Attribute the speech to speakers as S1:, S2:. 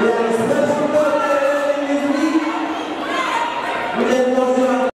S1: We are special birthday, with me. With a